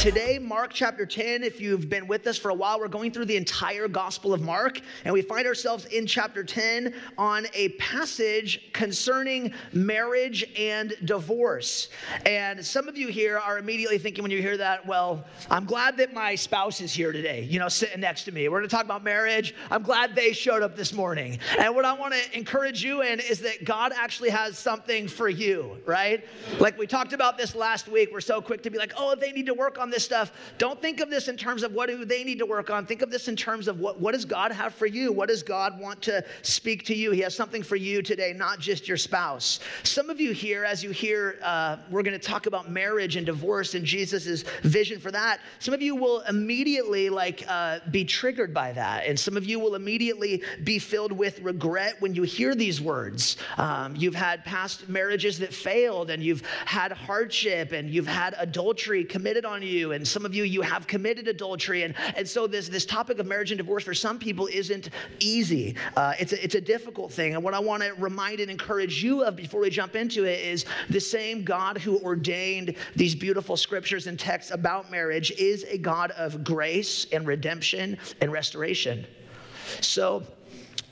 Today, Mark chapter 10, if you've been with us for a while, we're going through the entire Gospel of Mark, and we find ourselves in chapter 10 on a passage concerning marriage and divorce. And some of you here are immediately thinking when you hear that, well, I'm glad that my spouse is here today, you know, sitting next to me. We're gonna talk about marriage. I'm glad they showed up this morning. And what I wanna encourage you in is that God actually has something for you, right? Like we talked about this last week, we're so quick to be like, oh, they need to work on this stuff, don't think of this in terms of what do they need to work on. Think of this in terms of what, what does God have for you? What does God want to speak to you? He has something for you today, not just your spouse. Some of you here, as you hear, uh, we're going to talk about marriage and divorce and Jesus' vision for that. Some of you will immediately like uh, be triggered by that, and some of you will immediately be filled with regret when you hear these words. Um, you've had past marriages that failed, and you've had hardship, and you've had adultery committed on you you, and some of you, you have committed adultery. And, and so this, this topic of marriage and divorce for some people isn't easy. Uh, it's, a, it's a difficult thing. And what I want to remind and encourage you of before we jump into it is the same God who ordained these beautiful scriptures and texts about marriage is a God of grace and redemption and restoration. So,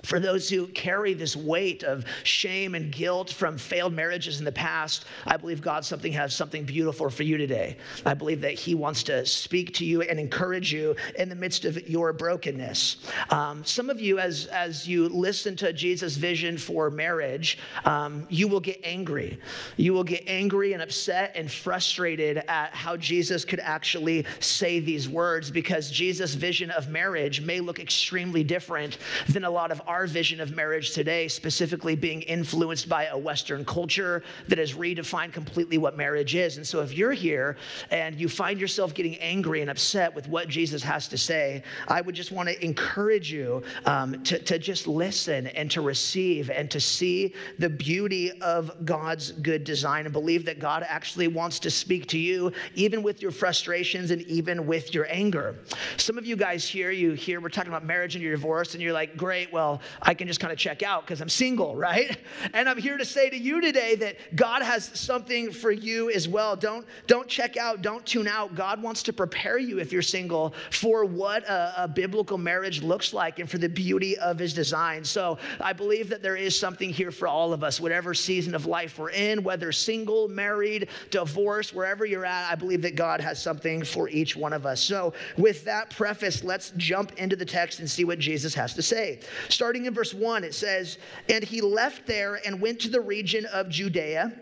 for those who carry this weight of shame and guilt from failed marriages in the past, I believe God something has something beautiful for you today. I believe that He wants to speak to you and encourage you in the midst of your brokenness. Um, some of you, as as you listen to Jesus' vision for marriage, um, you will get angry. You will get angry and upset and frustrated at how Jesus could actually say these words because Jesus' vision of marriage may look extremely different than a lot of our our vision of marriage today, specifically being influenced by a Western culture that has redefined completely what marriage is. And so, if you're here and you find yourself getting angry and upset with what Jesus has to say, I would just want to encourage you um, to, to just listen and to receive and to see the beauty of God's good design and believe that God actually wants to speak to you, even with your frustrations and even with your anger. Some of you guys here, you hear we're talking about marriage and your divorce, and you're like, great, well, I can just kind of check out because I'm single, right? And I'm here to say to you today that God has something for you as well. Don't, don't check out, don't tune out. God wants to prepare you, if you're single, for what a, a biblical marriage looks like and for the beauty of his design. So I believe that there is something here for all of us, whatever season of life we're in, whether single, married, divorced, wherever you're at, I believe that God has something for each one of us. So, with that preface, let's jump into the text and see what Jesus has to say. Starting Starting in verse 1, it says, And he left there and went to the region of Judea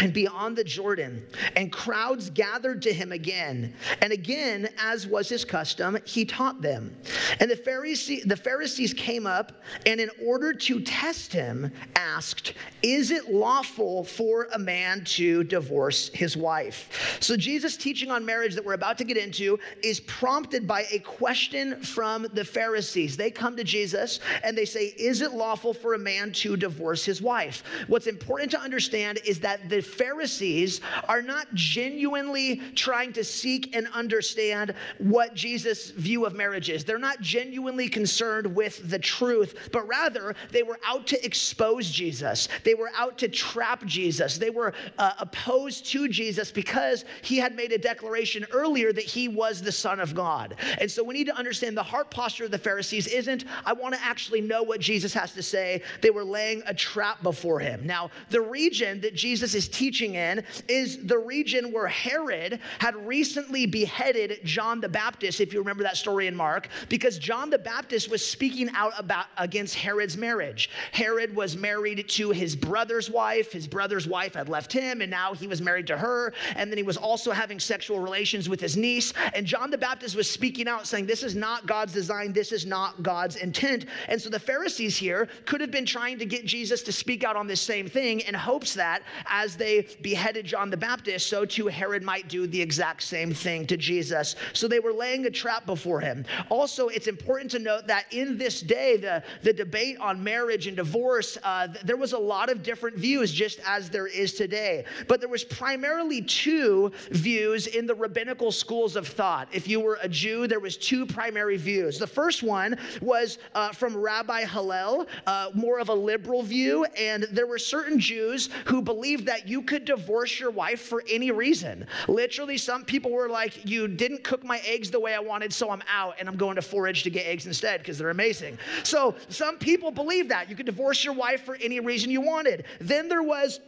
and beyond the Jordan, and crowds gathered to him again. And again, as was his custom, he taught them. And the, Pharisee, the Pharisees came up and, in order to test him, asked, Is it lawful for a man to divorce his wife? So, Jesus' teaching on marriage that we're about to get into is prompted by a question from the Pharisees. They come to Jesus and they say, Is it lawful for a man to divorce his wife? What's important to understand is that the Pharisees are not genuinely trying to seek and understand what Jesus' view of marriage is. They're not genuinely concerned with the truth, but rather they were out to expose Jesus. They were out to trap Jesus. They were uh, opposed to Jesus because he had made a declaration earlier that he was the Son of God. And so we need to understand the heart posture of the Pharisees isn't, I want to actually know what Jesus has to say. They were laying a trap before him. Now, the region that Jesus is teaching in is the region where Herod had recently beheaded John the Baptist, if you remember that story in Mark, because John the Baptist was speaking out about against Herod's marriage. Herod was married to his brother's wife. His brother's wife had left him, and now he was married to her. And then he was also having sexual relations with his niece. And John the Baptist was speaking out, saying, This is not God's design, this is not God's intent. And so the Pharisees here could have been trying to get Jesus to speak out on this same thing in hopes that as they they beheaded John the Baptist, so too Herod might do the exact same thing to Jesus. So they were laying a trap before him. Also, it's important to note that in this day, the, the debate on marriage and divorce, uh, there was a lot of different views, just as there is today. But there was primarily two views in the rabbinical schools of thought. If you were a Jew, there was two primary views. The first one was uh, from Rabbi Hillel, uh, more of a liberal view, and there were certain Jews who believed that you you could divorce your wife for any reason. Literally, some people were like, You didn't cook my eggs the way I wanted, so I'm out and I'm going to forage to get eggs instead because they're amazing. So some people believe that. You could divorce your wife for any reason you wanted. Then there was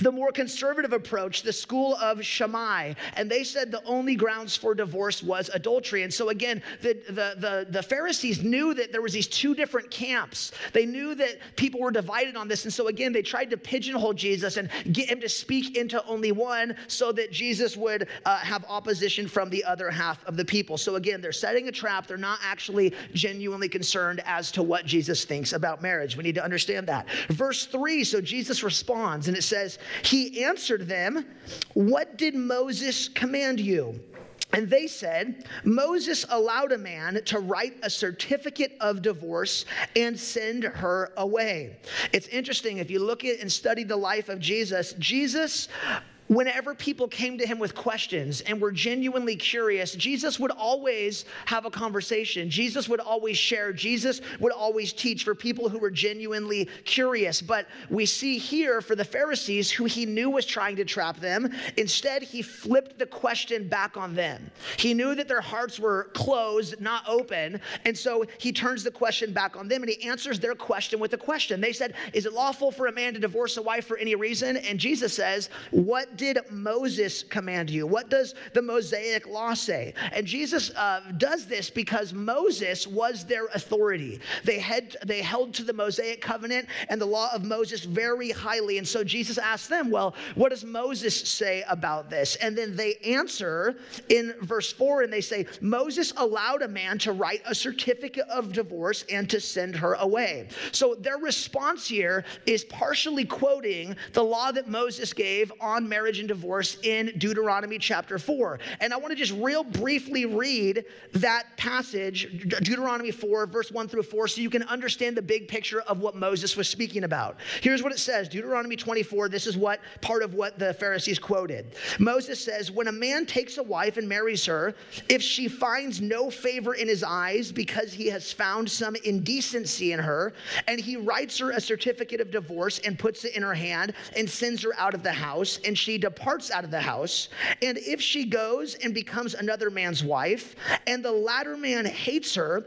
the more conservative approach, the school of Shammai, and they said the only grounds for divorce was adultery. And so again, the, the, the, the, Pharisees knew that there was these two different camps. They knew that people were divided on this. And so again, they tried to pigeonhole Jesus and get him to speak into only one so that Jesus would uh, have opposition from the other half of the people. So again, they're setting a trap. They're not actually genuinely concerned as to what Jesus thinks about marriage. We need to understand that. Verse three, so Jesus responds and it says, he answered them, What did Moses command you? And they said, Moses allowed a man to write a certificate of divorce and send her away. It's interesting, if you look at and study the life of Jesus, Jesus whenever people came to him with questions and were genuinely curious, Jesus would always have a conversation. Jesus would always share. Jesus would always teach for people who were genuinely curious. But we see here for the Pharisees, who he knew was trying to trap them, instead, he flipped the question back on them. He knew that their hearts were closed, not open. And so he turns the question back on them and he answers their question with a question. They said, Is it lawful for a man to divorce a wife for any reason? And Jesus says, What did Moses command you? What does the Mosaic law say? And Jesus uh, does this because Moses was their authority. They, had, they held to the Mosaic covenant and the law of Moses very highly. And so Jesus asked them, Well, what does Moses say about this? And then they answer in verse 4 and they say, Moses allowed a man to write a certificate of divorce and to send her away. So their response here is partially quoting the law that Moses gave on marriage marriage and divorce in Deuteronomy chapter 4. And I want to just real briefly read that passage, Deuteronomy 4, verse 1 through 4, so you can understand the big picture of what Moses was speaking about. Here's what it says Deuteronomy 24, this is what part of what the Pharisees quoted. Moses says, When a man takes a wife and marries her, if she finds no favor in his eyes because he has found some indecency in her, and he writes her a certificate of divorce and puts it in her hand and sends her out of the house, and she departs out of the house, and if she goes and becomes another man's wife, and the latter man hates her,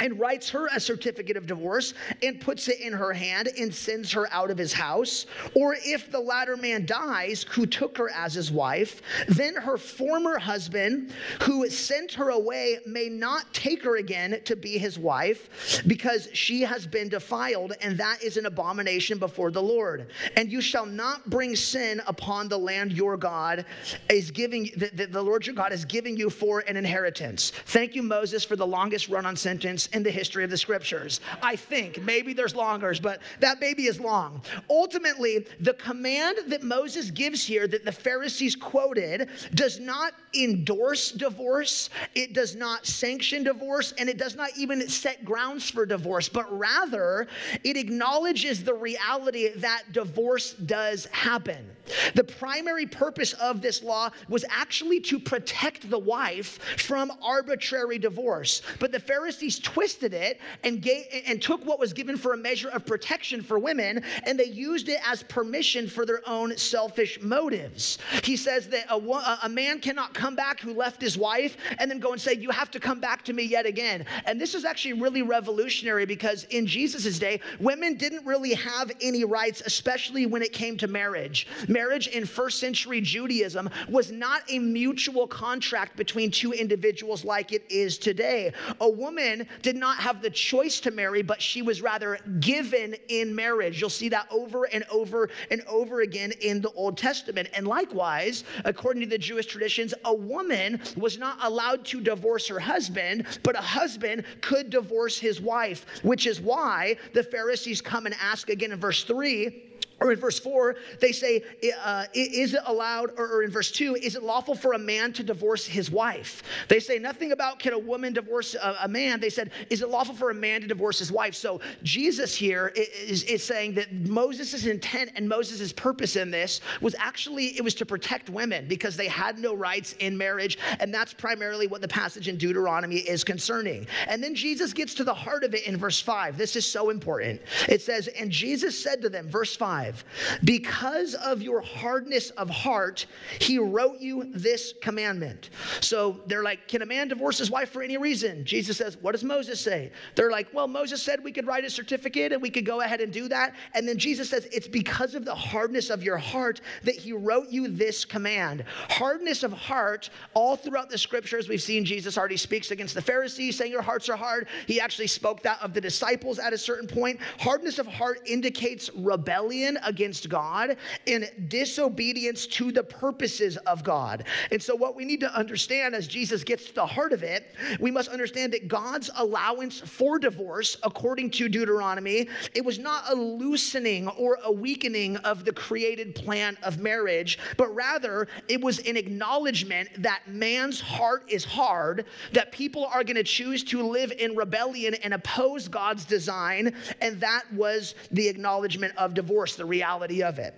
and writes her a certificate of divorce and puts it in her hand and sends her out of his house. Or if the latter man dies, who took her as his wife, then her former husband, who sent her away, may not take her again to be his wife because she has been defiled, and that is an abomination before the Lord. And you shall not bring sin upon the land your God is giving, that the Lord your God is giving you for an inheritance. Thank you, Moses, for the longest run on sentence in the history of the scriptures. I think. Maybe there's longers, but that baby is long. Ultimately, the command that Moses gives here that the Pharisees quoted does not endorse divorce, it does not sanction divorce, and it does not even set grounds for divorce, but rather it acknowledges the reality that divorce does happen. The primary purpose of this law was actually to protect the wife from arbitrary divorce. But the Pharisees twisted it and, gave, and took what was given for a measure of protection for women and they used it as permission for their own selfish motives. He says that a, a man cannot come back who left his wife and then go and say, You have to come back to me yet again. And this is actually really revolutionary because in Jesus' day, women didn't really have any rights, especially when it came to marriage. Marriage in first century Judaism was not a mutual contract between two individuals like it is today. A woman did not have the choice to marry, but she was rather given in marriage. You'll see that over and over and over again in the Old Testament. And likewise, according to the Jewish traditions, a woman was not allowed to divorce her husband, but a husband could divorce his wife, which is why the Pharisees come and ask again in verse 3 or in verse 4, they say, uh, Is it allowed, or, in verse 2, is it lawful for a man to divorce his wife? They say nothing about can a woman divorce a, man. They said, Is it lawful for a man to divorce his wife? So Jesus here is, is saying that Moses' intent and Moses' purpose in this was actually, it was to protect women because they had no rights in marriage. And that's primarily what the passage in Deuteronomy is concerning. And then Jesus gets to the heart of it in verse 5. This is so important. It says, And Jesus said to them, verse 5, 5. Because of your hardness of heart, he wrote you this commandment. So they're like, Can a man divorce his wife for any reason? Jesus says, What does Moses say? They're like, Well, Moses said we could write a certificate and we could go ahead and do that. And then Jesus says, It's because of the hardness of your heart that he wrote you this command. Hardness of heart, all throughout the scriptures, we've seen Jesus already speaks against the Pharisees, saying your hearts are hard. He actually spoke that of the disciples at a certain point. Hardness of heart indicates rebellion against God and disobedience to the purposes of God. And so, what we need to understand as Jesus gets to the heart of it, we must understand that God's allowance for divorce, according to Deuteronomy, it was not a loosening or a weakening of the created plan of marriage, but rather it was an acknowledgement that man's heart is hard, that people are going to choose to live in rebellion and oppose God's design, and that was the acknowledgement of divorce, the reality of it.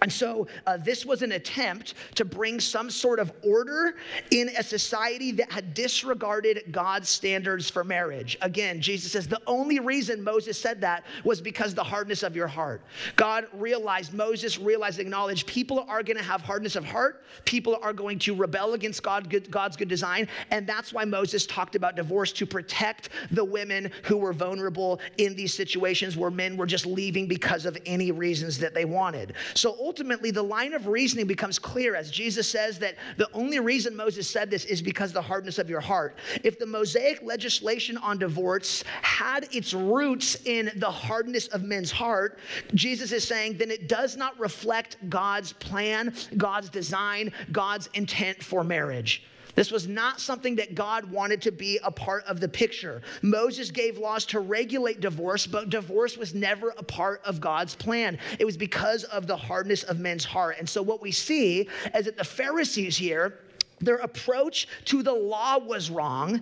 And so, uh, this was an attempt to bring some sort of order in a society that had disregarded God's standards for marriage. Again, Jesus says the only reason Moses said that was because the hardness of your heart. God realized, Moses realized, acknowledged people are going to have hardness of heart. People are going to rebel against God, good, God's good design. And that's why Moses talked about divorce to protect the women who were vulnerable in these situations where men were just leaving because of any reasons that they wanted. So, ultimately, the line of reasoning becomes clear as Jesus says that the only reason Moses said this is because the hardness of your heart. If the Mosaic legislation on divorce had its roots in the hardness of men's heart, Jesus is saying then it does not reflect God's plan, God's design, God's intent for marriage. This was not something that God wanted to be a part of the picture. Moses gave laws to regulate divorce, but divorce was never a part of God's plan. It was because of the hardness of men's heart. And so, what we see is that the Pharisees here, their approach to the law was wrong,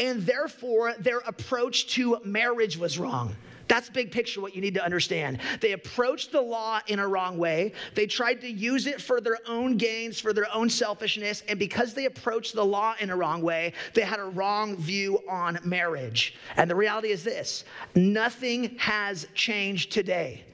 and therefore their approach to marriage was wrong. That's big picture what you need to understand. They approached the law in a wrong way. They tried to use it for their own gains, for their own selfishness. And because they approached the law in a wrong way, they had a wrong view on marriage. And the reality is this nothing has changed today.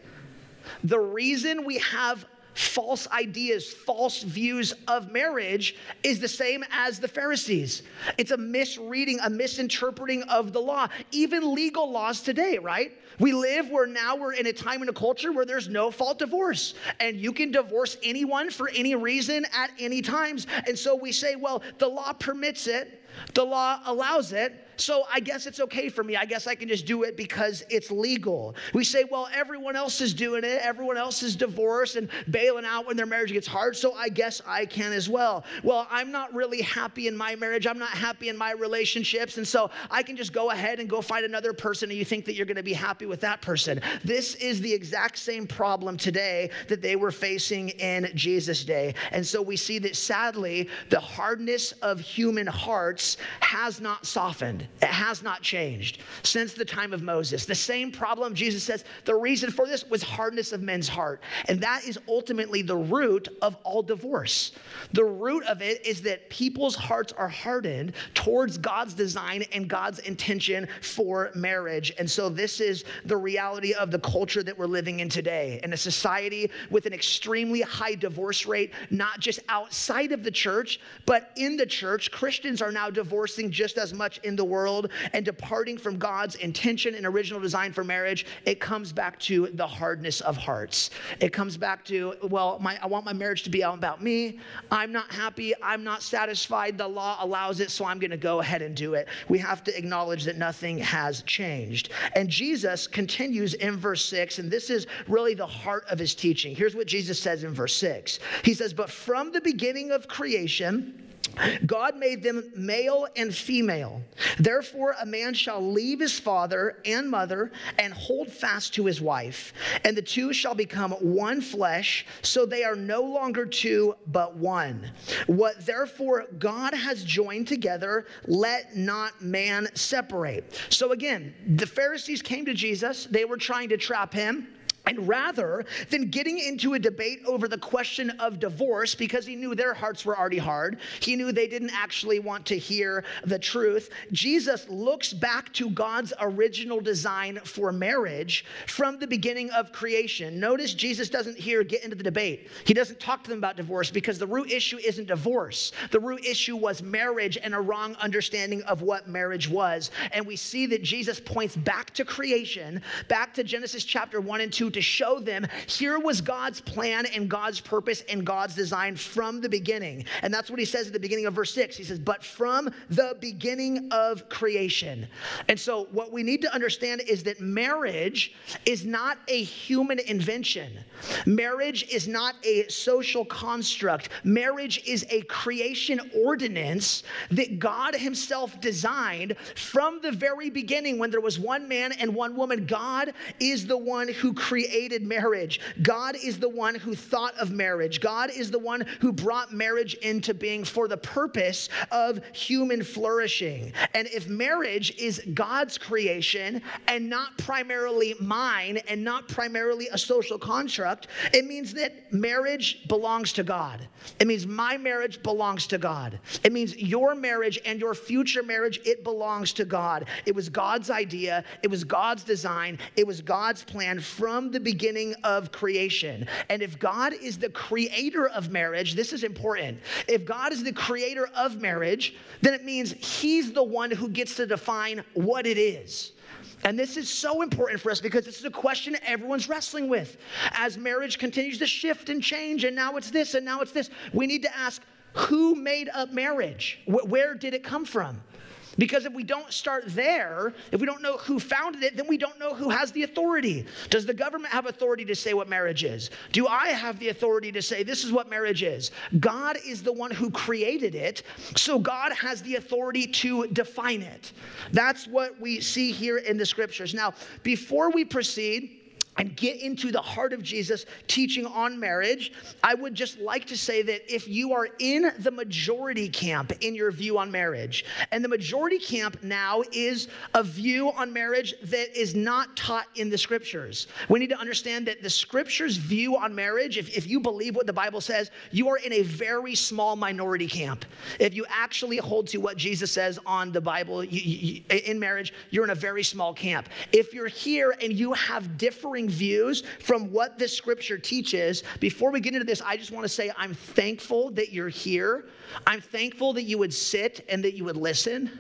The reason we have false ideas, false views of marriage is the same as the Pharisees. It's a misreading, a misinterpreting of the law, even legal laws today, right? We live where now we're in a time and a culture where there's no fault divorce, and you can divorce anyone for any reason at any times. And so we say, well, the law permits it, the law allows it, so I guess it's okay for me. I guess I can just do it because it's legal. We say, well, everyone else is doing it. Everyone else is divorced and bailing out when their marriage gets hard. So I guess I can as well. Well, I'm not really happy in my marriage. I'm not happy in my relationships. And so I can just go ahead and go find another person and you think that you're going to be happy with that person. This is the exact same problem today that they were facing in Jesus' day. And so we see that sadly, the hardness of human hearts has not softened. It has not changed since the time of Moses. The same problem, Jesus says, the reason for this was hardness of men's heart. And that is ultimately the root of all divorce. The root of it is that people's hearts are hardened towards God's design and God's intention for marriage. And so this is the reality of the culture that we're living in today. In a society with an extremely high divorce rate, not just outside of the church, but in the church, Christians are now divorcing just as much in the world and departing from God's intention and original design for marriage, it comes back to the hardness of hearts. It comes back to, well, my, I want my marriage to be all about me. I'm not happy. I'm not satisfied. The law allows it, so I'm going to go ahead and do it. We have to acknowledge that nothing has changed. And Jesus continues in verse 6, and this is really the heart of his teaching. Here's what Jesus says in verse 6 He says, But from the beginning of creation, God made them male and female. Therefore, a man shall leave his father and mother and hold fast to his wife, and the two shall become one flesh, so they are no longer two, but one. What therefore God has joined together, let not man separate. So again, the Pharisees came to Jesus, they were trying to trap him. And rather than getting into a debate over the question of divorce, because he knew their hearts were already hard, he knew they didn't actually want to hear the truth, Jesus looks back to God's original design for marriage from the beginning of creation. Notice Jesus doesn't here get into the debate. He doesn't talk to them about divorce because the root issue isn't divorce. The root issue was marriage and a wrong understanding of what marriage was. And we see that Jesus points back to creation, back to Genesis chapter 1 and 2 to show them here was God's plan and God's purpose and God's design from the beginning. And that's what he says at the beginning of verse 6. He says, But from the beginning of creation. And so, what we need to understand is that marriage is not a human invention, marriage is not a social construct. Marriage is a creation ordinance that God Himself designed from the very beginning when there was one man and one woman. God is the one who created created marriage. God is the one who thought of marriage. God is the one who brought marriage into being for the purpose of human flourishing. And if marriage is God's creation and not primarily mine and not primarily a social construct, it means that marriage belongs to God. It means my marriage belongs to God. It means your marriage and your future marriage, it belongs to God. It was God's idea, it was God's design, it was God's plan from the beginning of creation. And if God is the creator of marriage, this is important. If God is the creator of marriage, then it means he's the one who gets to define what it is. And this is so important for us because this is a question everyone's wrestling with. As marriage continues to shift and change, and now it's this, and now it's this, we need to ask who made up marriage? Where did it come from? Because if we don't start there, if we don't know who founded it, then we don't know who has the authority. Does the government have authority to say what marriage is? Do I have the authority to say this is what marriage is? God is the one who created it, so God has the authority to define it. That's what we see here in the scriptures. Now, before we proceed, and get into the heart of Jesus teaching on marriage, I would just like to say that if you are in the majority camp in your view on marriage, and the majority camp now is a view on marriage that is not taught in the scriptures, we need to understand that the scriptures' view on marriage, if, if you believe what the Bible says, you are in a very small minority camp. If you actually hold to what Jesus says on the Bible you, you, in marriage, you're in a very small camp. If you're here and you have differing differing views from what this scripture teaches, before we get into this, I just want to say I'm thankful that you're here. I'm thankful that you would sit and that you would listen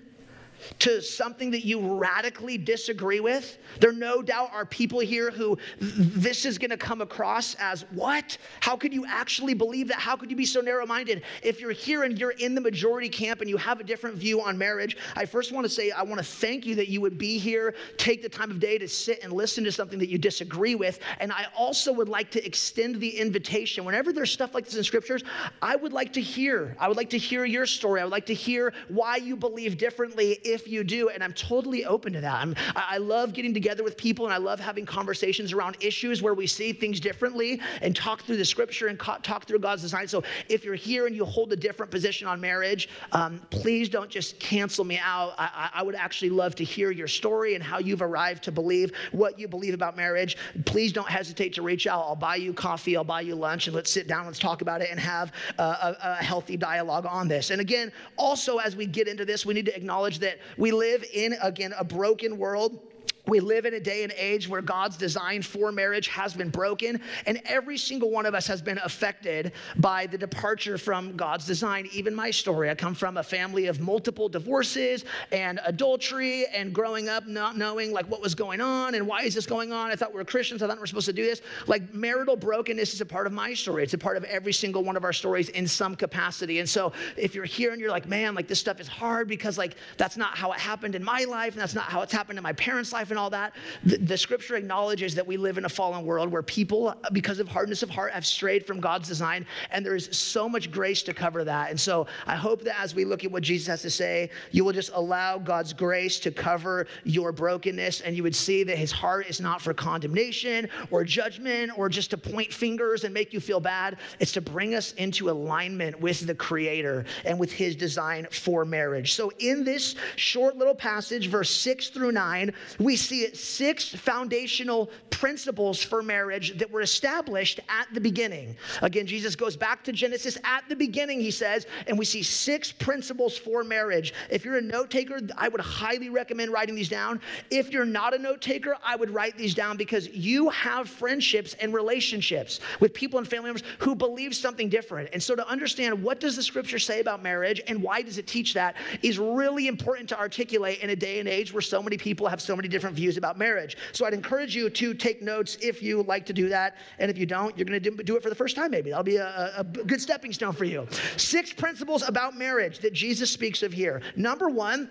to something that you radically disagree with. There no doubt are people here who this is going to come across as what? How could you actually believe that? How could you be so narrow minded? If you're here and you're in the majority camp and you have a different view on marriage, I first want to say, I want to thank you that you would be here, take the time of day to sit and listen to something that you disagree with. And I also would like to extend the invitation. Whenever there's stuff like this in scriptures, I would like to hear. I would like to hear your story. I would like to hear why you believe differently if you do. And I'm totally open to that. I'm, I love getting together with people and I love having conversations around issues where we see things differently and talk through the scripture and talk through God's design. So if you're here and you hold a different position on marriage, um, please don't just cancel me out. I, I would actually love to hear your story and how you've arrived to believe what you believe about marriage. Please don't hesitate to reach out. I'll buy you coffee, I'll buy you lunch, and let's sit down, let's talk about it, and have a, a, a healthy dialogue on this. And again, also as we get into this, we need to acknowledge that we live in, again, a broken world. We live in a day and age where God's design for marriage has been broken, and every single one of us has been affected by the departure from God's design. Even my story. I come from a family of multiple divorces and adultery, and growing up not knowing like what was going on and why is this going on. I thought we were Christians. I thought we were supposed to do this. Like marital brokenness is a part of my story. It's a part of every single one of our stories in some capacity. And so if you're here and you're like, man, like this stuff is hard because like that's not how it happened in my life, and that's not how it's happened in my parents' life and all that. The, the, scripture acknowledges that we live in a fallen world where people, because of hardness of heart, have strayed from God's design, and there is so much grace to cover that. And so I hope that as we look at what Jesus has to say, you will just allow God's grace to cover your brokenness, and you would see that his heart is not for condemnation or judgment or just to point fingers and make you feel bad. It's to bring us into alignment with the Creator and with his design for marriage. So in this short little passage, verse 6 through 9, we see six foundational principles for marriage that were established at the beginning. Again, Jesus goes back to Genesis at the beginning, he says, and we see six principles for marriage. If you're a note taker, I would highly recommend writing these down. If you're not a note taker, I would write these down because you have friendships and relationships with people and family members who believe something different. And so to understand what does the scripture say about marriage and why does it teach that is really important to articulate in a day and age where so many people have so many different views about marriage. So I'd encourage you to take notes if you like to do that. And if you don't, you're going to do it for the first time, maybe. That'll be a, a good stepping stone for you. Six principles about marriage that Jesus speaks of here. Number one,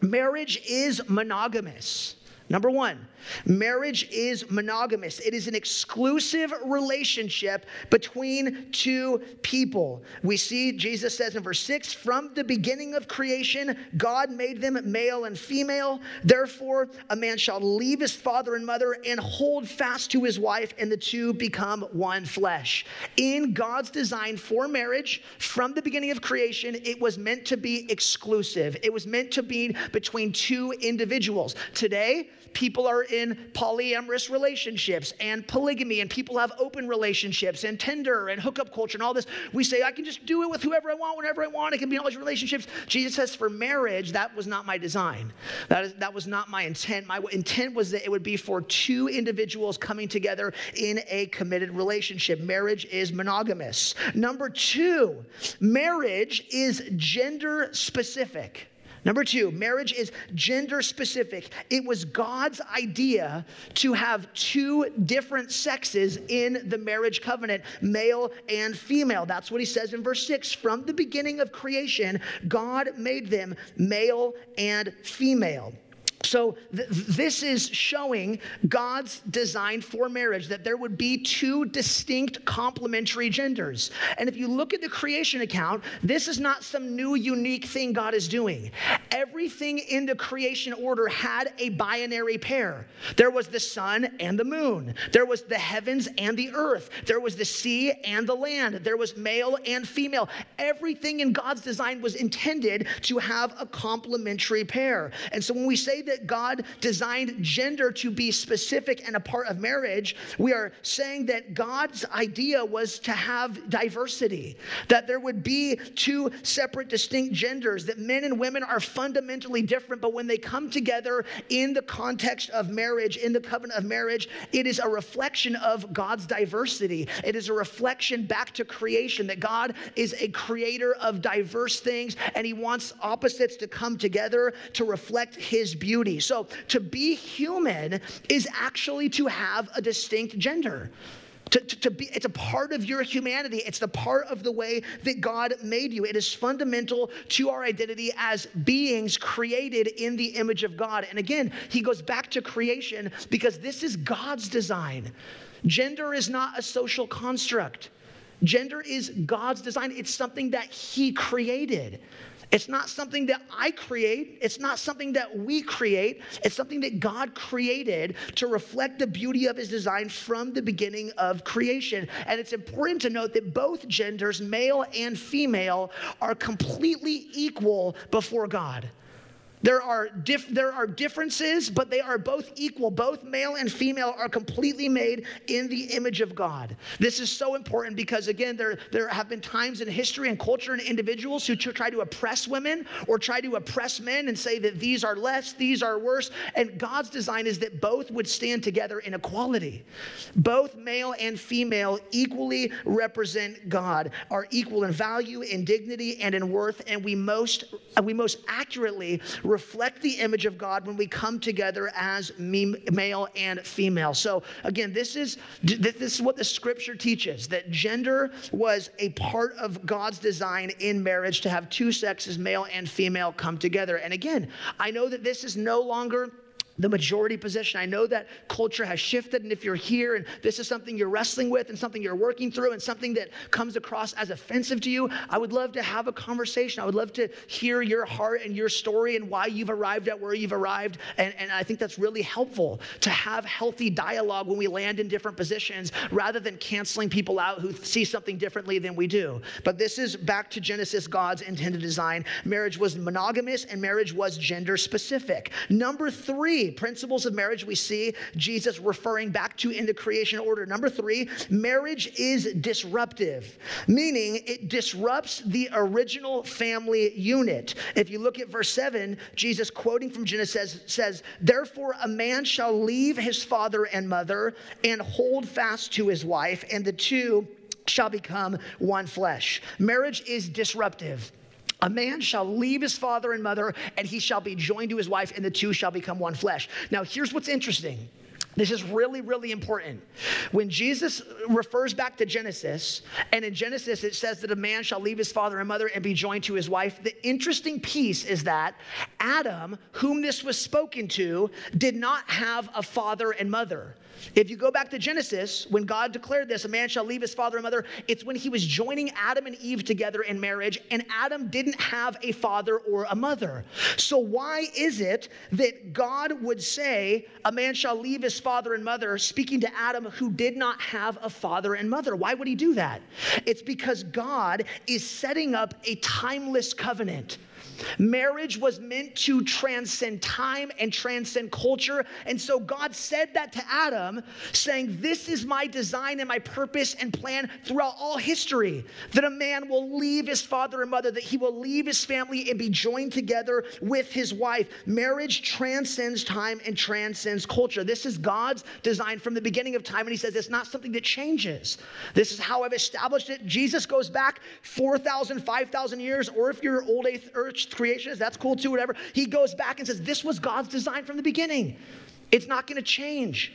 marriage is monogamous. Number one, marriage is monogamous. It is an exclusive relationship between two people. We see Jesus says in verse 6 From the beginning of creation, God made them male and female. Therefore, a man shall leave his father and mother and hold fast to his wife, and the two become one flesh. In God's design for marriage, from the beginning of creation, it was meant to be exclusive, it was meant to be between two individuals. Today, people are in polyamorous relationships and polygamy, and people have open relationships and Tinder and hookup culture and all this. We say, I can just do it with whoever I want, whenever I want. It can be all these relationships. Jesus says, for marriage, that was not my design. That, is, that was not my intent. My intent was that it would be for two individuals coming together in a committed relationship. Marriage is monogamous. Number two, marriage is gender specific. Number two, marriage is gender specific. It was God's idea to have two different sexes in the marriage covenant, male and female. That's what he says in verse six. From the beginning of creation, God made them male and female. So, th- this is showing God's design for marriage that there would be two distinct complementary genders. And if you look at the creation account, this is not some new unique thing God is doing. Everything in the creation order had a binary pair. There was the sun and the moon, there was the heavens and the earth, there was the sea and the land, there was male and female. Everything in God's design was intended to have a complementary pair. And so when we say that that God designed gender to be specific and a part of marriage, we are saying that God's idea was to have diversity, that there would be two separate, distinct genders, that men and women are fundamentally different, but when they come together in the context of marriage, in the covenant of marriage, it is a reflection of God's diversity. It is a reflection back to creation that God is a creator of diverse things and he wants opposites to come together to reflect his beauty beauty. So to be human is actually to have a distinct gender. To, to, to, be, it's a part of your humanity. It's the part of the way that God made you. It is fundamental to our identity as beings created in the image of God. And again, he goes back to creation because this is God's design. Gender is not a social construct. Gender is God's design. It's something that he created. It's not something that I create. It's not something that we create. It's something that God created to reflect the beauty of his design from the beginning of creation. And it's important to note that both genders, male and female, are completely equal before God. There are, dif- there are differences, but they are both equal. Both male and female are completely made in the image of God. This is so important because, again, there, there have been times in history and culture and individuals who try to oppress women or try to oppress men and say that these are less, these are worse. And God's design is that both would stand together in equality. Both male and female equally represent God, are equal in value, in dignity, and in worth. And we most, we most accurately reflect the image of God when we come together as male and female. So again, this is this is what the scripture teaches that gender was a part of God's design in marriage to have two sexes, male and female, come together. And again, I know that this is no longer the majority position. I know that culture has shifted, and if you're here and this is something you're wrestling with and something you're working through and something that comes across as offensive to you, I would love to have a conversation. I would love to hear your heart and your story and why you've arrived at where you've arrived. And, and I think that's really helpful to have healthy dialogue when we land in different positions rather than canceling people out who see something differently than we do. But this is back to Genesis, God's intended design. Marriage was monogamous and marriage was gender specific. Number three, principles of marriage we see Jesus referring back to in the creation order. Number three, marriage is disruptive, meaning it disrupts the original family unit. If you look at verse 7, Jesus quoting from Genesis says, says Therefore, a man shall leave his father and mother and hold fast to his wife, and the two shall become one flesh. Marriage is disruptive. A man shall leave his father and mother, and he shall be joined to his wife, and the two shall become one flesh. Now, here's what's interesting. This is really, really important. When Jesus refers back to Genesis, and in Genesis it says that a man shall leave his father and mother and be joined to his wife, the interesting piece is that Adam, whom this was spoken to, did not have a father and mother. If you go back to Genesis, when God declared this, a man shall leave his father and mother, it's when he was joining Adam and Eve together in marriage, and Adam didn't have a father or a mother. So, why is it that God would say, a man shall leave his father and mother, speaking to Adam who did not have a father and mother? Why would he do that? It's because God is setting up a timeless covenant. Marriage was meant to transcend time and transcend culture. And so God said that to Adam, saying, This is my design and my purpose and plan throughout all history that a man will leave his father and mother, that he will leave his family and be joined together with his wife. Marriage transcends time and transcends culture. This is God's design from the beginning of time. And he says it's not something that changes. This is how I've established it. Jesus goes back 4,000, 5,000 years, or if you're old earth creationist, that's cool too, whatever. He goes back and says, This was God's design from the beginning. It's not going to change.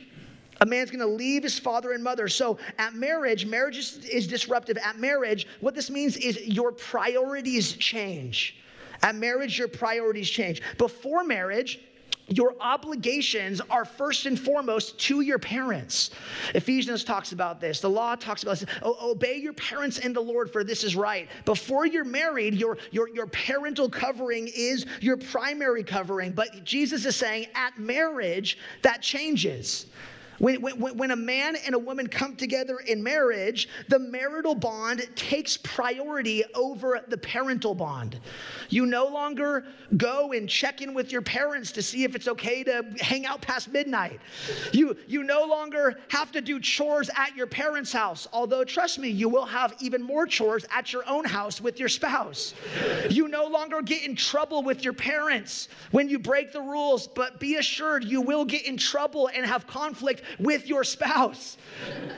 A man's going to leave his father and mother. So at marriage, marriage is, is, disruptive. At marriage, what this means is your priorities change. At marriage, your priorities change. Before marriage, your obligations are first and foremost to your parents. Ephesians talks about this. The law talks about this. obey your parents in the Lord, for this is right. Before you're married, your, your, your parental covering is your primary covering. But Jesus is saying at marriage, that changes. When, when, when, a man and a woman come together in marriage, the marital bond takes priority over the parental bond. You no longer go and check in with your parents to see if it's okay to hang out past midnight. You, you no longer have to do chores at your parents' house, although, trust me, you will have even more chores at your own house with your spouse. You no longer get in trouble with your parents when you break the rules, but be assured you will get in trouble and have conflict with your spouse.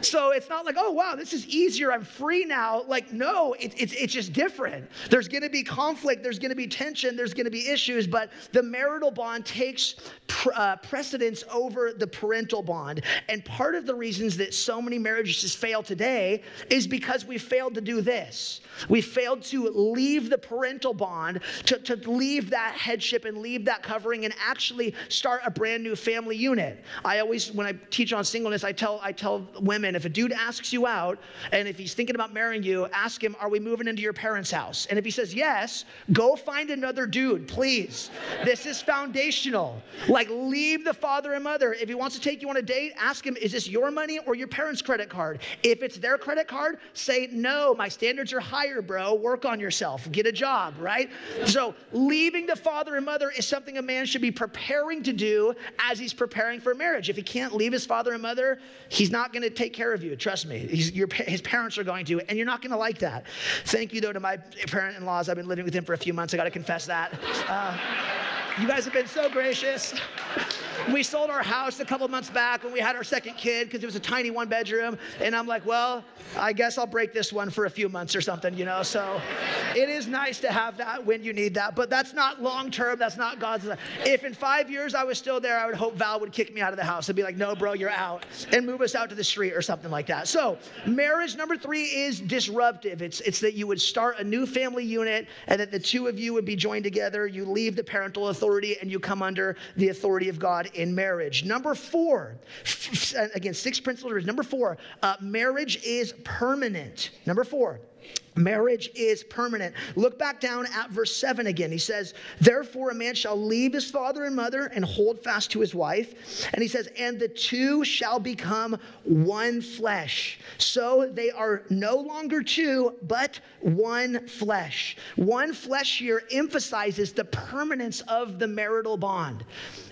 So it's not like, oh, wow, this is easier. I'm free now. Like, no, it, it's, it's just different. There's going to be conflict, there's going to be tension, there's going to be issues, but the marital bond takes pr- uh, precedence over the parental bond. And part of the reasons that so many marriages fail today is because we failed to do this. We failed to leave the parental bond, to, to leave that headship and leave that covering and actually start a brand new family unit. I always, when I teach on singleness, I tell, I tell women if a dude asks you out and if he's thinking about marrying you, ask him, Are we moving into your parents' house? And if he says yes, go find another dude, please. this is foundational. Like, leave the father and mother. If he wants to take you on a date, ask him, Is this your money or your parents' credit card? If it's their credit card, say, No, my standards are higher, bro. Work on yourself, get a job, right? So, leaving the father and mother is something a man should be preparing to do as he's preparing for marriage. If he can't leave his father and mother, he's not going to take care of you. Trust me. Your, his parents are going to, and you're not going to like that. Thank you, though, to my parent in laws. I've been living with him for a few months. I got to confess that. Uh, you guys have been so gracious. We sold our house a couple months back when we had our second kid because it was a tiny one bedroom. And I'm like, well, I guess I'll break this one for a few months or something, you know? So it is nice to have that when you need that, but that's not long term. That's not God's. If in five years I was still there, I would hope Val would kick me out of the house and be like, no, bro, you're out and move us out to the street or something like that. So marriage number three is disruptive. It's, it's that you would start a new family unit and that the two of you would be joined together. You leave the parental authority and you come under the authority of God in marriage. Number four, again, six principles. Number four, uh, marriage is permanent. Number four, Marriage is permanent. Look back down at verse 7 again. He says, Therefore, a man shall leave his father and mother and hold fast to his wife. And he says, And the two shall become one flesh. So they are no longer two, but one flesh. One flesh here emphasizes the permanence of the marital bond.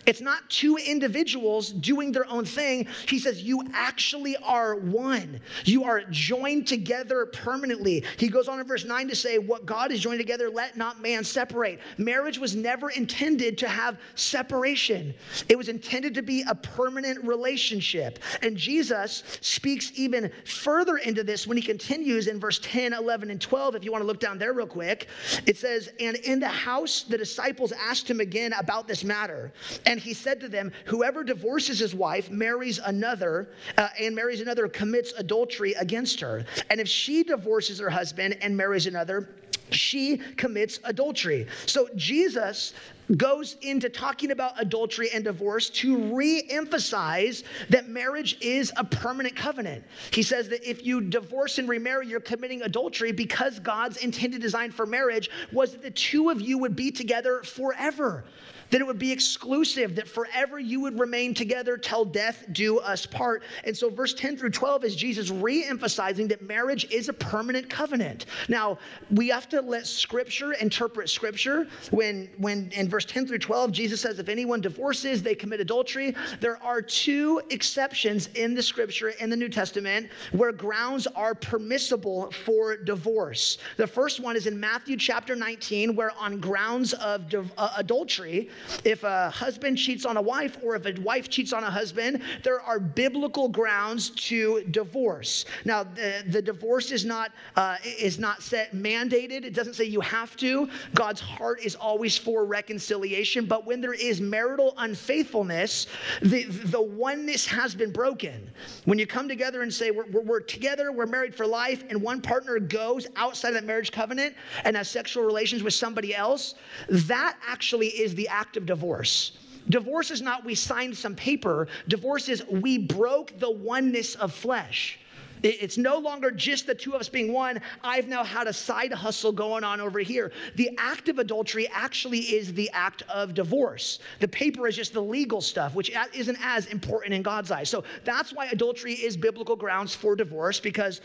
It's not two individuals doing their own thing. He says, You actually are one. You are joined together permanently. He goes on in verse 9 to say, What God has joined together, let not man separate. Marriage was never intended to have separation, it was intended to be a permanent relationship. And Jesus speaks even further into this when he continues in verse 10, 11, and 12. If you want to look down there real quick, it says, And in the house, the disciples asked him again about this matter. And and he said to them, Whoever divorces his wife marries another, uh, and marries another commits adultery against her. And if she divorces her husband and marries another, she commits adultery. So Jesus goes into talking about adultery and divorce to re emphasize that marriage is a permanent covenant. He says that if you divorce and remarry, you're committing adultery because God's intended design for marriage was that the two of you would be together forever that it would be exclusive, that forever you would remain together till death do us part. And so, verse 10 through 12 is Jesus re emphasizing that marriage is a permanent covenant. Now, we have to let Scripture interpret Scripture. When, when in verse 10 through 12, Jesus says, if anyone divorces, they commit adultery. There are two exceptions in the Scripture in the New Testament where grounds are permissible for divorce. The first one is in Matthew chapter 19, where on grounds of uh, adultery, if a husband cheats on a wife or if a wife cheats on a husband, there are biblical grounds to divorce. Now, the, the divorce is not, uh, is not set mandated. It doesn't say you have to. God's heart is always for reconciliation. But when there is marital unfaithfulness, the, the oneness has been broken. When you come together and say, we're, we're, we're together, we're married for life, and one partner goes outside of that marriage covenant and has sexual relations with somebody else, that actually is the act act of divorce. Divorce is not we signed some paper, divorce is we broke the oneness of flesh. It's no longer just the two of us being one. I've now had a side hustle going on over here. The act of adultery actually is the act of divorce. The paper is just the legal stuff, which isn't as important in God's eyes. So that's why adultery is biblical grounds for divorce, because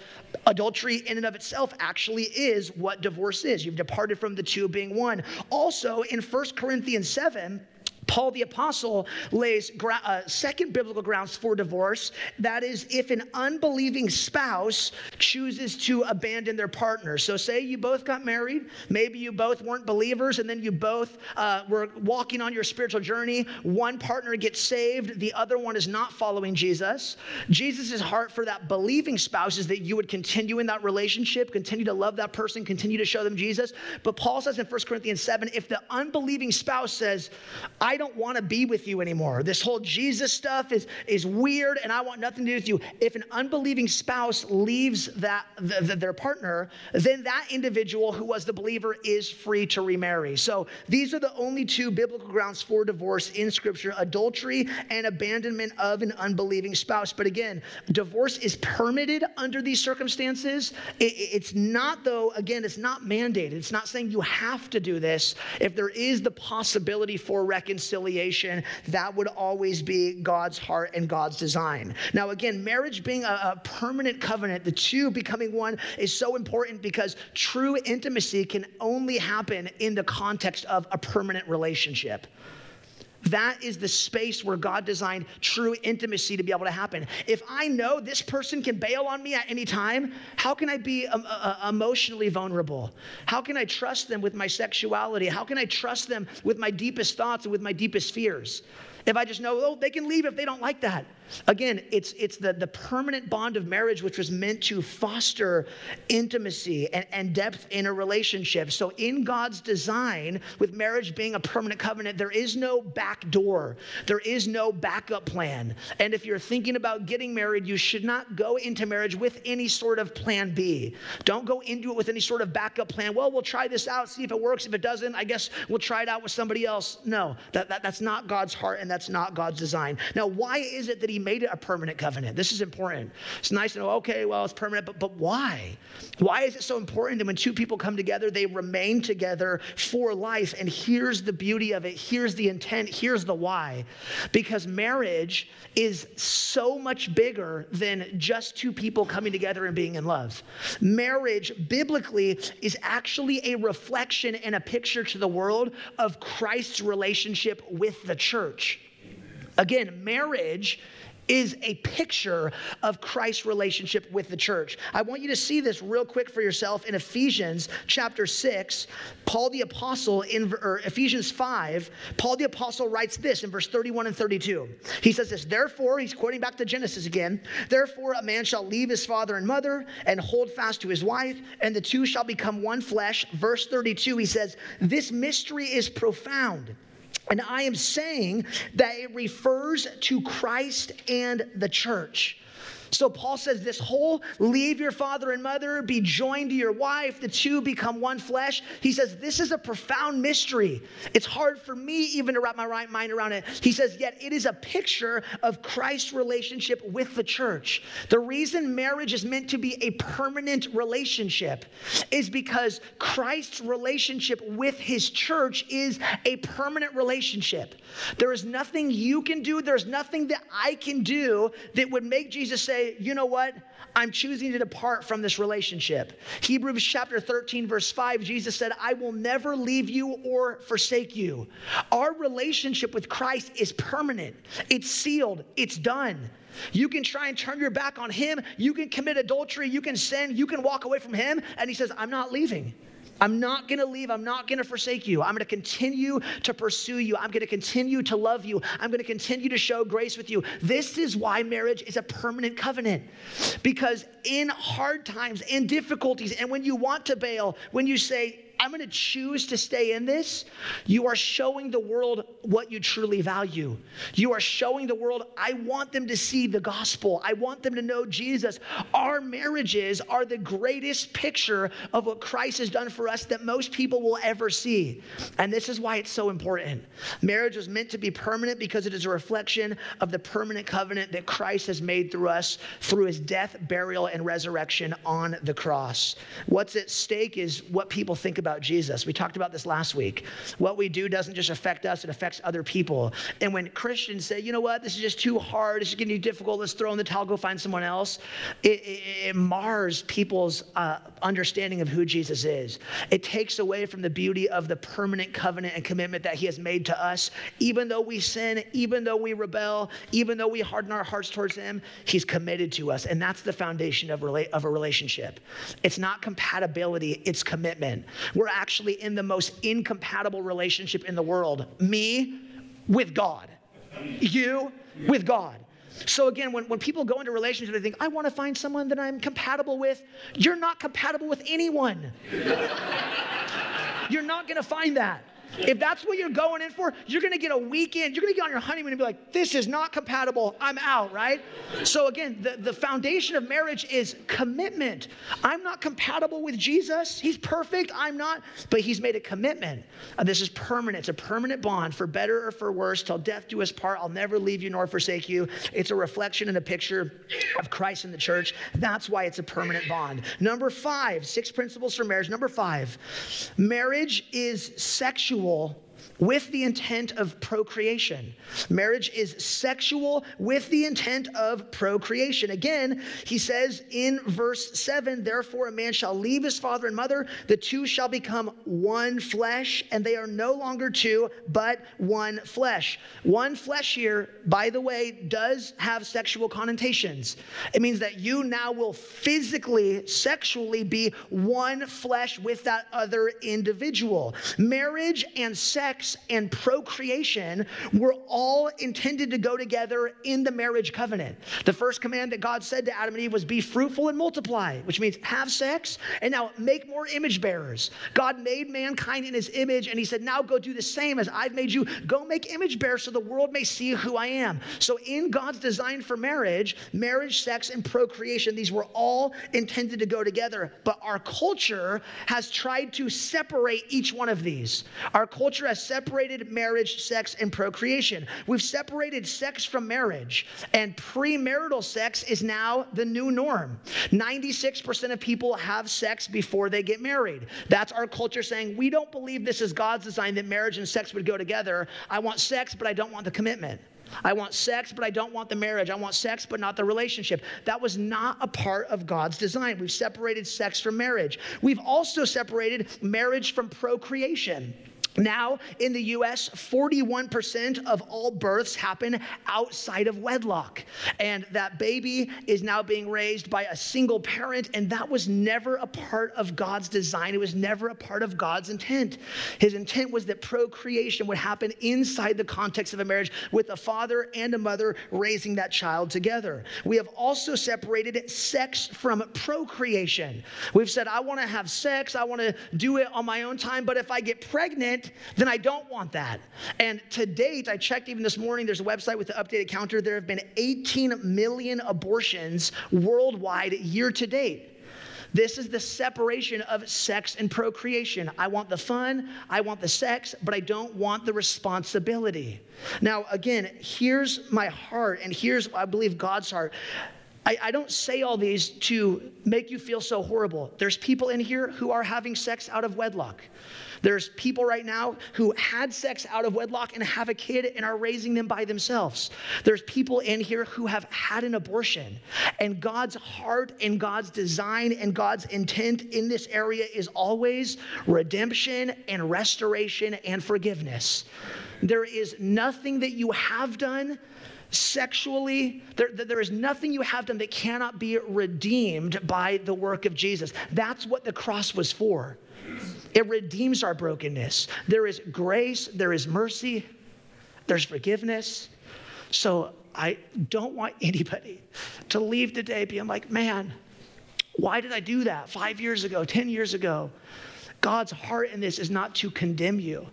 adultery in and of itself actually is what divorce is. You've departed from the two being one. Also, in 1 Corinthians 7, Paul the Apostle lays gra- uh, second biblical grounds for divorce. That is, if an unbelieving spouse chooses to abandon their partner. So, say you both got married, maybe you both weren't believers, and then you both uh, were walking on your spiritual journey. One partner gets saved, the other one is not following Jesus. Jesus' heart for that believing spouse is that you would continue in that relationship, continue to love that person, continue to show them Jesus. But Paul says in 1 Corinthians 7 if the unbelieving spouse says, I I don't want to be with you anymore. This whole Jesus stuff is, is weird and I want nothing to do with you. If an unbelieving spouse leaves that the, the, their partner, then that individual who was the believer is free to remarry. So these are the only two biblical grounds for divorce in Scripture adultery and abandonment of an unbelieving spouse. But again, divorce is permitted under these circumstances. It, it's not, though, again, it's not mandated. It's not saying you have to do this. If there is the possibility for reconciliation, reconciliation, that would always be God's heart and God's design. Now, again, marriage being a, a permanent covenant, the two becoming one is so important because true intimacy can only happen in the context of a permanent relationship. That is the space where God designed true intimacy to be able to happen. If I know this person can bail on me at any time, how can I be um, uh, uh, emotionally vulnerable? How can I trust them with my sexuality? How can I trust them with my deepest thoughts and with my deepest fears? If I just know, oh, they can leave if they don't like that. Again, it's, it's the, the permanent bond of marriage, which was meant to foster intimacy and, and depth in a relationship. So, in God's design, with marriage being a permanent covenant, there is no back door, there is no backup plan. And if you're thinking about getting married, you should not go into marriage with any sort of plan B. Don't go into it with any sort of backup plan. Well, we'll try this out, see if it works. If it doesn't, I guess we'll try it out with somebody else. No, that, that that's not God's heart, and that's not God's design. Now, why is it that he made it a permanent covenant? This is important. It's nice to know, okay, well, it's permanent, but, but why? Why is it so important that when two people come together, they remain together for life? And here's the beauty of it. Here's the intent. Here's the why. Because marriage is so much bigger than just two people coming together and being in love. Marriage, biblically, is actually a reflection and a picture to the world of Christ's relationship with the church. Again, marriage is a picture of Christ's relationship with the church. I want you to see this real quick for yourself in Ephesians chapter 6. Paul the apostle in Ephesians 5, Paul the apostle writes this in verse 31 and 32. He says this, therefore, he's quoting back to Genesis again, therefore a man shall leave his father and mother and hold fast to his wife, and the two shall become one flesh. Verse 32, he says, this mystery is profound. And I am saying that it refers to Christ and the church. So Paul says this whole leave your father and mother, be joined to your wife, the two become one flesh. He says this is a profound mystery. It's hard for me even to wrap my right mind around it. He says, yet it is a picture of Christ's relationship with the church. The reason marriage is meant to be a permanent relationship is because Christ's relationship with his church is a permanent relationship. There is nothing you can do, there's nothing that I can do that would make Jesus say, you know what? I'm choosing to depart from this relationship. Hebrews chapter 13, verse 5, Jesus said, I will never leave you or forsake you. Our relationship with Christ is permanent, it's sealed, it's done. You can try and turn your back on him. You can commit adultery. You can sin. You can walk away from him. And he says, I'm not leaving. I'm not going to leave. I'm not going to forsake you. I'm going to continue to pursue you. I'm going to continue to love you. I'm going to continue to show grace with you. This is why marriage is a permanent covenant. Because in hard times, in difficulties, and when you want to bail, when you say, I'm going to choose to stay in this, you are showing the world what you truly value. You are showing the world, I want them to see the gospel. I want them to know Jesus. Our marriages are the greatest picture of what Christ has done for us that most people will ever see. And this is why it's so important. Marriage was meant to be permanent because it is a reflection of the permanent covenant that Christ has made through us through his death, burial, and resurrection on the cross. What's at stake is what people think about about Jesus. We talked about this last week. What we do doesn't just affect us, it affects other people. And when Christians say, you know what, this is just too hard, this is getting too difficult, let's throw in the towel, go find someone else, it, it, it mars people's uh, understanding of who Jesus is. It takes away from the beauty of the permanent covenant and commitment that he has made to us. Even though we sin, even though we rebel, even though we harden our hearts towards him, he's committed to us. And that's the foundation of, rela- of a relationship. It's not compatibility, it's commitment. We're we're actually in the most incompatible relationship in the world me with God, you with God. So again, when, when people go into relationships, they think, I want to find someone that I'm compatible with. You're not compatible with anyone. You're not going to find that. If that's what you're going in for, you're going to get a weekend. You're going to get on your honeymoon and be like, this is not compatible. I'm out, right? So, again, the, the foundation of marriage is commitment. I'm not compatible with Jesus. He's perfect. I'm not. But He's made a commitment. This is permanent. It's a permanent bond for better or for worse, till death do us part. I'll never leave you nor forsake you. It's a reflection and a picture of Christ in the church. That's why it's a permanent bond. Number five, six principles for marriage. Number five, marriage is sexual sexual with the intent of procreation. Marriage is sexual with the intent of procreation. Again, he says in verse 7 Therefore, a man shall leave his father and mother, the two shall become one flesh, and they are no longer two, but one flesh. One flesh here, by the way, does have sexual connotations. It means that you now will physically, sexually be one flesh with that other individual. Marriage and sex and procreation were all intended to go together in the marriage covenant. The first command that God said to Adam and Eve was be fruitful and multiply, which means have sex and now make more image bearers. God made mankind in his image and he said, now go do the same as I've made you. Go make image bearers so the world may see who I am. So in God's design for marriage, marriage, sex, and procreation, these were all intended to go together. But our culture has tried to separate each one of these. Our culture has has separated marriage, sex, and procreation. We've separated sex from marriage, and premarital sex is now the new norm. 96% of people have sex before they get married. That's our culture saying, we don't believe this is God's design that marriage and sex would go together. I want sex, but I don't want the commitment. I want sex, but I don't want the marriage. I want sex, but not the relationship. That was not a part of God's design. We've separated sex from marriage. We've also separated marriage from procreation. Now, in the US, 41% of all births happen outside of wedlock. And that baby is now being raised by a single parent, and that was never a part of God's design. It was never a part of God's intent. His intent was that procreation would happen inside the context of a marriage with a father and a mother raising that child together. We have also separated sex from procreation. We've said, I want to have sex, I want to do it on my own time, but if I get pregnant, then I don't want that. And to date, I checked even this morning, there's a website with the updated counter. There have been 18 million abortions worldwide year to date. This is the separation of sex and procreation. I want the fun, I want the sex, but I don't want the responsibility. Now, again, here's my heart, and here's, I believe, God's heart. I, I, don't say all these to make you feel so horrible. There's people in here who are having sex out of wedlock. There's people right now who had sex out of wedlock and have a kid and are raising them by themselves. There's people in here who have had an abortion. And God's heart and God's design and God's intent in this area is always redemption and restoration and forgiveness. There is nothing that you have done sexually. There, there is nothing you have done that cannot be redeemed by the work of Jesus. That's what the cross was for. It redeems our brokenness. There is grace, there is mercy, there's forgiveness. So I don't want anybody to leave today being like, man, why did I do that five years ago, 10 years ago? God's heart in this is not to condemn you.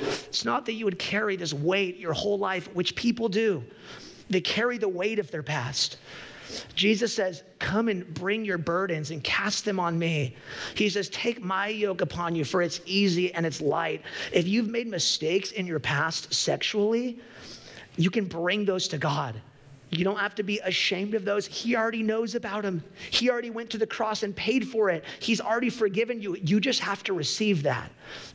It's not that you would carry this weight your whole life, which people do. They carry the weight of their past. Jesus says, Come and bring your burdens and cast them on me. He says, Take my yoke upon you, for it's easy and it's light. If you've made mistakes in your past sexually, you can bring those to God. You don't have to be ashamed of those. He already knows about them. He already went to the cross and paid for it. He's already forgiven you. You just have to receive that.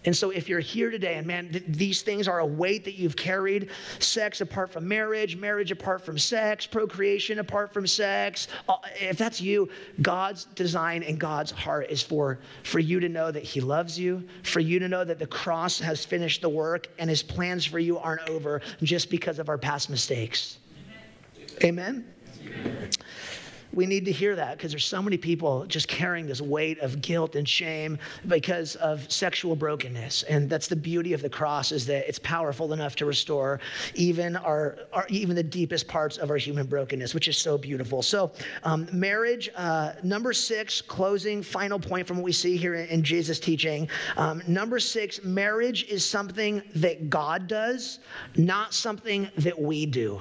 And so, if you're here today and man, th- these things are a weight that you've carried sex apart from marriage, marriage apart from sex, procreation apart from sex uh, if that's you, God's design and God's heart is for, for you to know that He loves you, for you to know that the cross has finished the work and His plans for you aren't over just because of our past mistakes. Amen? We need to hear that because there's so many people just carrying this weight of guilt and shame because of sexual brokenness. And that's the beauty of the cross is that it's powerful enough to restore even our, our even the deepest parts of our human brokenness, which is so beautiful. So, um, marriage, uh, number six, closing final point from what we see here in, in Jesus' teaching. Um, number six, marriage is something that God does, not something that we do.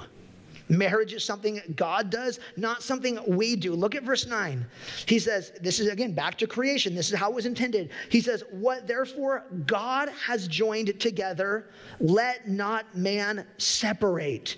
Marriage is something God does, not something we do. Look at verse 9. He says, This is again back to creation. This is how it was intended. He says, What therefore God has joined together, let not man separate.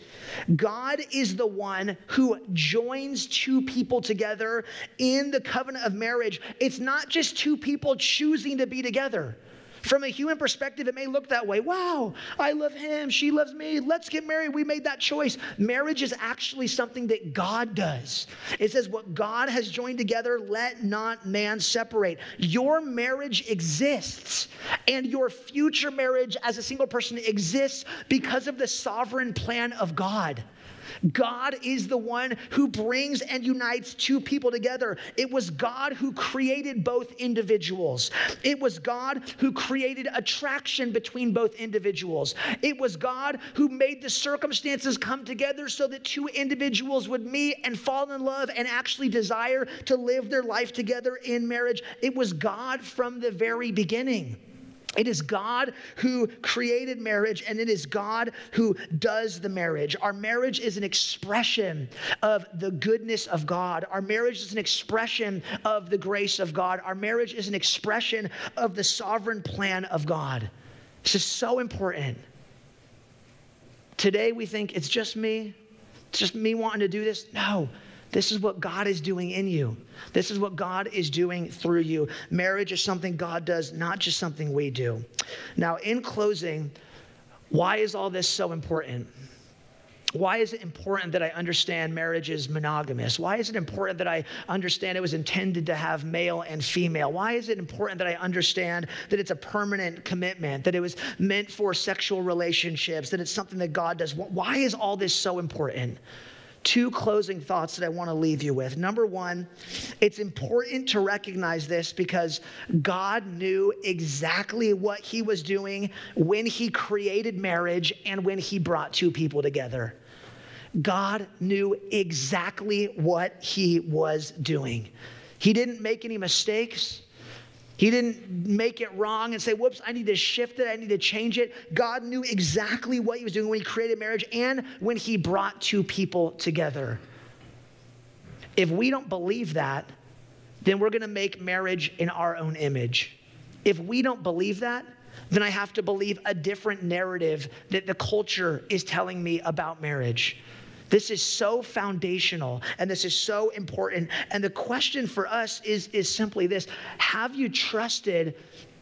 God is the one who joins two people together in the covenant of marriage. It's not just two people choosing to be together. From a human perspective, it may look that way. Wow, I love him, she loves me, let's get married. We made that choice. Marriage is actually something that God does. It says, What God has joined together, let not man separate. Your marriage exists, and your future marriage as a single person exists because of the sovereign plan of God. God is the one who brings and unites two people together. It was God who created both individuals. It was God who created attraction between both individuals. It was God who made the circumstances come together so that two individuals would meet and fall in love and actually desire to live their life together in marriage. It was God from the very beginning. It is God who created marriage, and it is God who does the marriage. Our marriage is an expression of the goodness of God. Our marriage is an expression of the grace of God. Our marriage is an expression of the sovereign plan of God. This is so important. Today we think it's just me, it's just me wanting to do this. No, this is what God is doing in you. This is what God is doing through you. Marriage is something God does, not just something we do. Now, in closing, why is all this so important? Why is it important that I understand marriage is monogamous? Why is it important that I understand it was intended to have male and female? Why is it important that I understand that it's a permanent commitment, that it was meant for sexual relationships, that it's something that God does? Why is all this so important? Two closing thoughts that I want to leave you with. Number one, it's important to recognize this because God knew exactly what He was doing when He created marriage and when He brought two people together. God knew exactly what He was doing. He didn't make any mistakes. He didn't make it wrong and say, whoops, I need to shift it, I need to change it. God knew exactly what he was doing when he created marriage and when he brought two people together. If we don't believe that, then we're gonna make marriage in our own image. If we don't believe that, then I have to believe a different narrative that the culture is telling me about marriage. This is so foundational and this is so important. And the question for us is, is simply this Have you trusted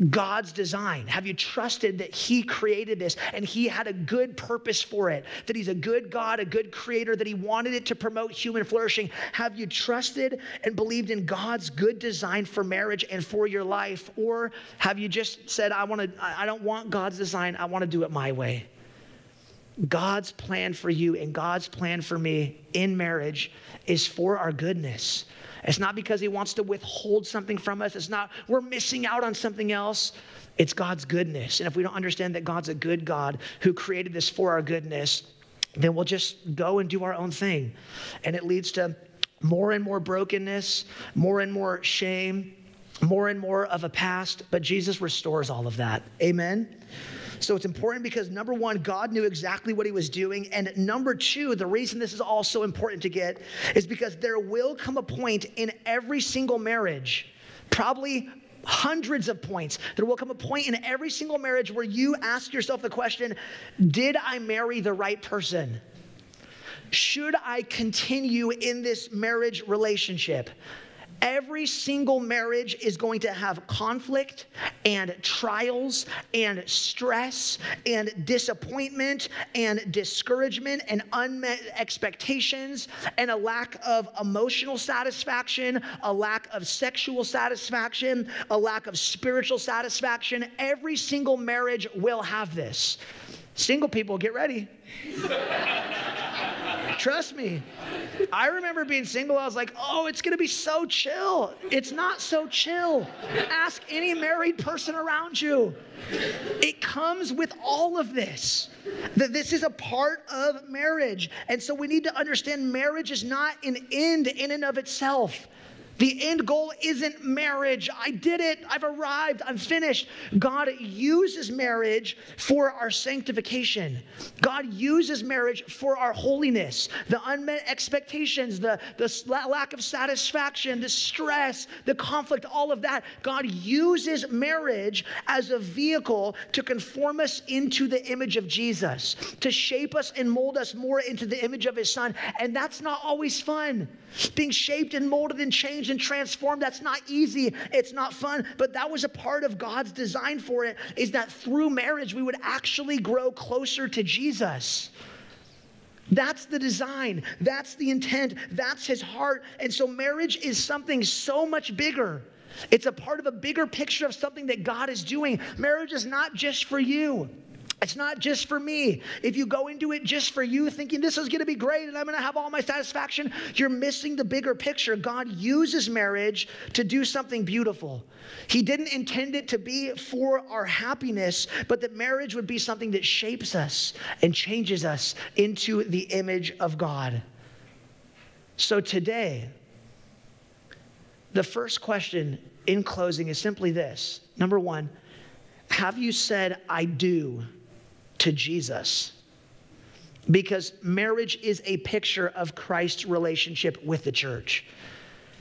God's design? Have you trusted that He created this and He had a good purpose for it? That He's a good God, a good creator, that He wanted it to promote human flourishing? Have you trusted and believed in God's good design for marriage and for your life? Or have you just said, I want to, I don't want God's design, I want to do it my way? God's plan for you and God's plan for me in marriage is for our goodness. It's not because He wants to withhold something from us. It's not we're missing out on something else. It's God's goodness. And if we don't understand that God's a good God who created this for our goodness, then we'll just go and do our own thing. And it leads to more and more brokenness, more and more shame, more and more of a past. But Jesus restores all of that. Amen. So it's important because number one, God knew exactly what he was doing. And number two, the reason this is all so important to get is because there will come a point in every single marriage, probably hundreds of points. There will come a point in every single marriage where you ask yourself the question Did I marry the right person? Should I continue in this marriage relationship? Every single marriage is going to have conflict and trials and stress and disappointment and discouragement and unmet expectations and a lack of emotional satisfaction, a lack of sexual satisfaction, a lack of spiritual satisfaction. Every single marriage will have this. Single people, get ready. Trust me. I remember being single. I was like, oh, it's going to be so chill. It's not so chill. Ask any married person around you. It comes with all of this. That this is a part of marriage. And so we need to understand marriage is not an end in and of itself. The end goal isn't marriage. I did it. I've arrived. I'm finished. God uses marriage for our sanctification. God uses marriage for our holiness, the unmet expectations, the, the lack of satisfaction, the stress, the conflict, all of that. God uses marriage as a vehicle to conform us into the image of Jesus, to shape us and mold us more into the image of his son. And that's not always fun. Being shaped and molded and changed and transform. that's not easy. It's not fun, but that was a part of God's design for it is that through marriage we would actually grow closer to Jesus. That's the design. That's the intent. That's his heart. And so marriage is something so much bigger. It's a part of a bigger picture of something that God is doing. Marriage is not just for you. It's not just for me. If you go into it just for you, thinking this is going to be great and I'm going to have all my satisfaction, you're missing the bigger picture. God uses marriage to do something beautiful. He didn't intend it to be for our happiness, but that marriage would be something that shapes us and changes us into the image of God. So today, the first question in closing is simply this number one, have you said, I do? To Jesus. Because marriage is a picture of Christ's relationship with the church.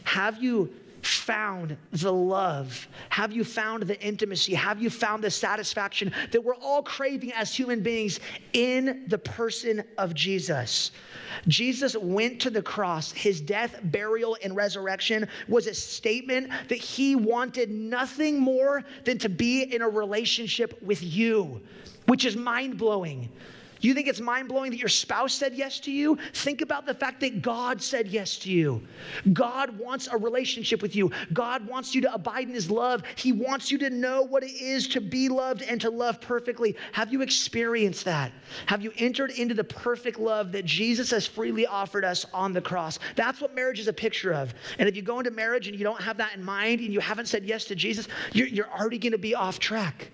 Have you found the love? Have you found the intimacy? Have you found the satisfaction that we're all craving as human beings in the person of Jesus? Jesus went to the cross. His death, burial, and resurrection was a statement that he wanted nothing more than to be in a relationship with you, which is mind blowing. You think it's mind blowing that your spouse said yes to you? Think about the fact that God said yes to you. God wants a relationship with you. God wants you to abide in His love. He wants you to know what it is to be loved and to love perfectly. Have you experienced that? Have you entered into the perfect love that Jesus has freely offered us on the cross? That's what marriage is a picture of. And if you go into marriage and you don't have that in mind and you haven't said yes to Jesus, you're, you're already going to be off track.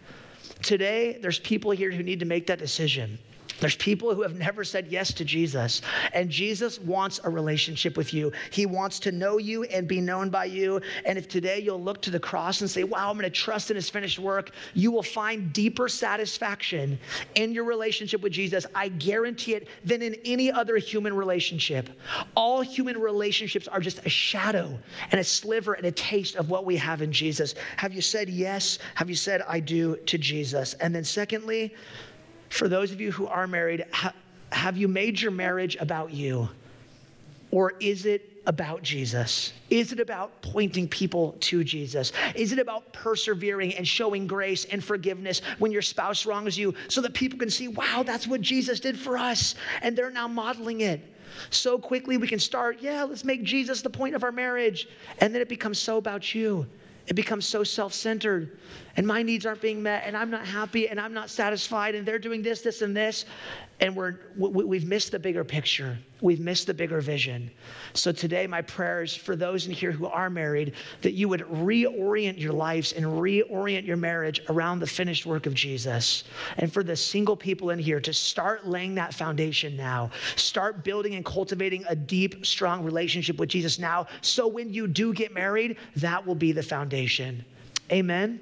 Today, there's people here who need to make that decision. There's people who have never said yes to Jesus, and Jesus wants a relationship with you. He wants to know you and be known by you. And if today you'll look to the cross and say, Wow, I'm going to trust in his finished work, you will find deeper satisfaction in your relationship with Jesus. I guarantee it than in any other human relationship. All human relationships are just a shadow and a sliver and a taste of what we have in Jesus. Have you said yes? Have you said, I do to Jesus? And then, secondly, for those of you who are married, ha- have you made your marriage about you? Or is it about Jesus? Is it about pointing people to Jesus? Is it about persevering and showing grace and forgiveness when your spouse wrongs you so that people can see, wow, that's what Jesus did for us? And they're now modeling it. So quickly we can start, yeah, let's make Jesus the point of our marriage. And then it becomes so about you. It becomes so self centered, and my needs aren't being met, and I'm not happy, and I'm not satisfied, and they're doing this, this, and this. And we're, we've missed the bigger picture. We've missed the bigger vision. So today, my prayer is for those in here who are married that you would reorient your lives and reorient your marriage around the finished work of Jesus. And for the single people in here to start laying that foundation now, start building and cultivating a deep, strong relationship with Jesus now. So when you do get married, that will be the foundation. Amen.